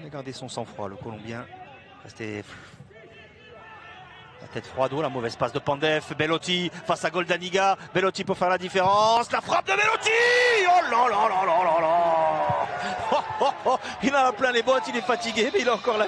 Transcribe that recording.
Il a gardé son sang-froid, le Colombien. Resté la tête froide, oh, la mauvaise passe de Pandef, Bellotti face à Goldaniga, Bellotti pour faire la différence, la frappe de Bellotti Oh là là là là là là! Oh, oh, oh. Il en a plein les bottes, il est fatigué, mais il a encore la